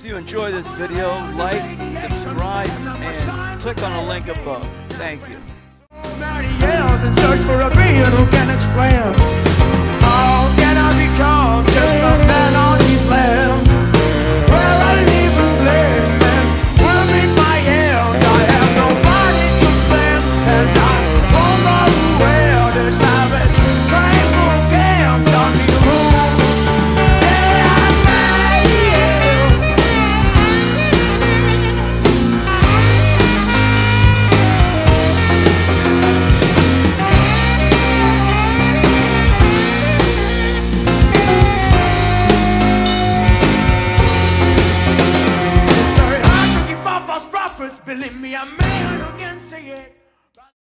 video, like, subscribe, and click on the link above. Thank you. leave me a man who can sing it.